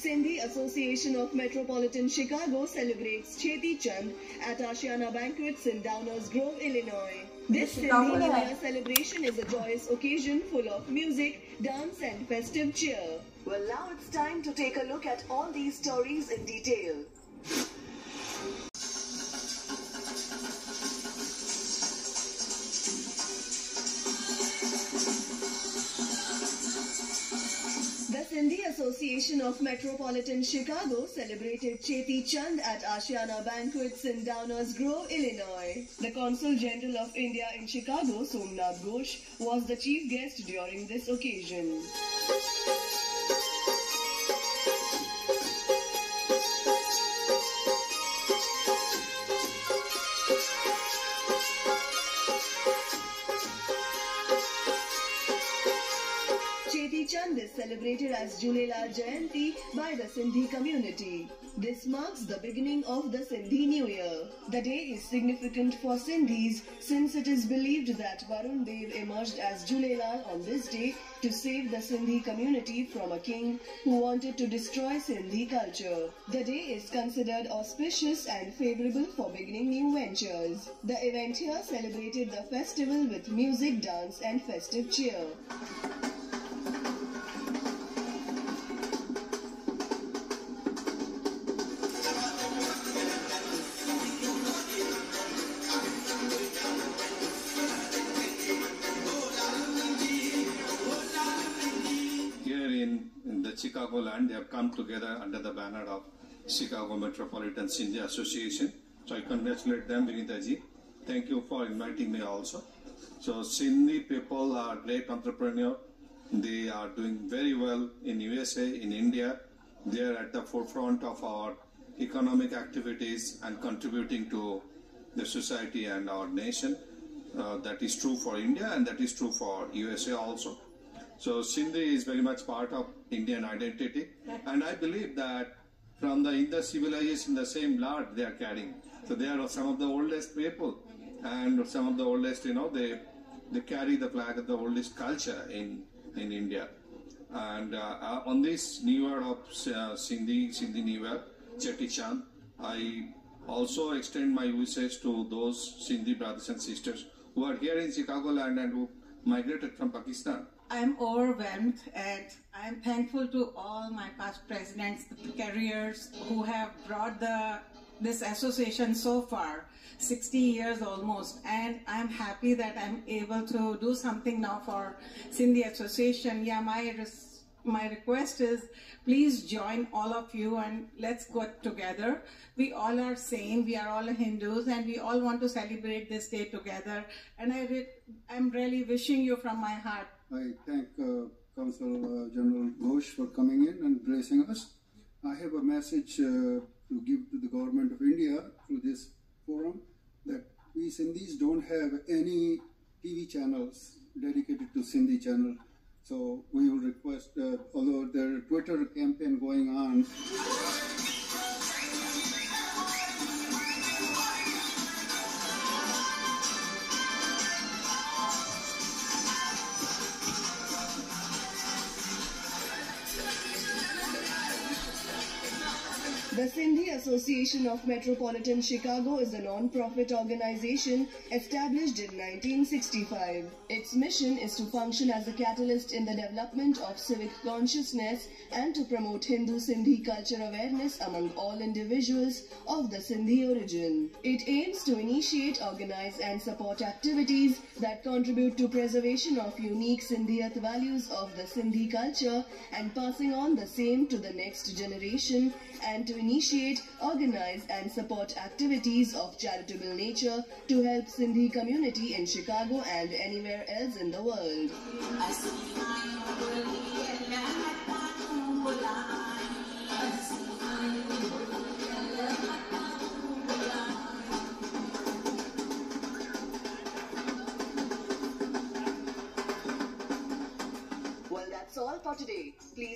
Sindhi Association of Metropolitan Chicago celebrates Cheti Chand at Ashiana Banquets in Downers Grove, Illinois. This Sindhi New Year celebration is a joyous occasion full of music, dance and festive cheer. Well, now it's time to take a look at all these stories in detail. Association of Metropolitan Chicago celebrated Cheti Chand at Ashiana Banquets in Downers Grove, Illinois. The Consul General of India in Chicago, Somnath Ghosh, was the chief guest during this occasion. Chand is celebrated as Jhulelal Jayanti by the Sindhi community. This marks the beginning of the Sindhi New Year. The day is significant for Sindhis since it is believed that Varun Dev emerged as Jhulelal on this day to save the Sindhi community from a king who wanted to destroy Sindhi culture. The day is considered auspicious and favorable for beginning new ventures. The event here celebrated the festival with music, dance and festive cheer. In, in Chicago land, they have come together under the banner of Chicago Metropolitan Sindhi Association. So I congratulate them, Vinita ji. Thank you for inviting me also. So Sindhi people are great entrepreneur. They are doing very well in USA, in India. They are at the forefront of our economic activities and contributing to the society and our nation. Uh, that is true for India and that is true for USA also. So Sindhi is very much part of Indian identity, and I believe that from the Indus civilization, the same blood they are carrying. So they are some of the oldest people, and some of the oldest, you know, they they carry the flag of the oldest culture in in India. And uh, uh, on this New Year of uh, Sindhi Sindhi New Year, Cheti Chand, I also extend my wishes to those Sindhi brothers and sisters who are here in Chicagoland and who migrated from Pakistan. I'm overwhelmed and I'm thankful to all my past presidents, the carriers who have brought the this association so far, 60 years almost, and I'm happy that I'm able to do something now for Sindhi Association. Yeah, my my request is please join all of you and let's go together. We all are same. We are all Hindus and we all want to celebrate this day together. And I re- I'm really wishing you from my heart I thank uh, Council uh, General Ghosh for coming in and blessing us. I have a message uh, to give to the government of India through this forum that we Sindhis don't have any TV channels dedicated to Sindhi channel. So we will request, uh, although there is a Twitter campaign going on, The Sindhi Association of Metropolitan Chicago is a non-profit organization established in 1965. Its mission is to function as a catalyst in the development of civic consciousness and to promote Hindu Sindhi culture awareness among all individuals of the Sindhi origin. It aims to initiate, organize and support activities that contribute to preservation of unique Sindhiat values of the Sindhi culture and passing on the same to the next generation and to initiate, organize and support activities of charitable nature to help Sindhi community in Chicago and anywhere else in the world. Well, that's all for today. Please